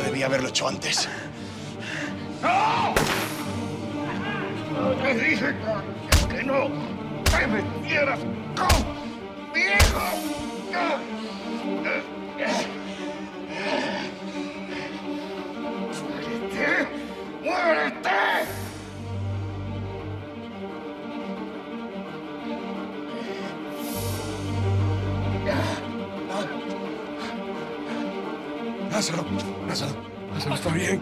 Esto debía haberlo hecho antes. ¡No! Te dije que no te metieras conmigo. Lázaro, Lázaro, Lázaro, está bien.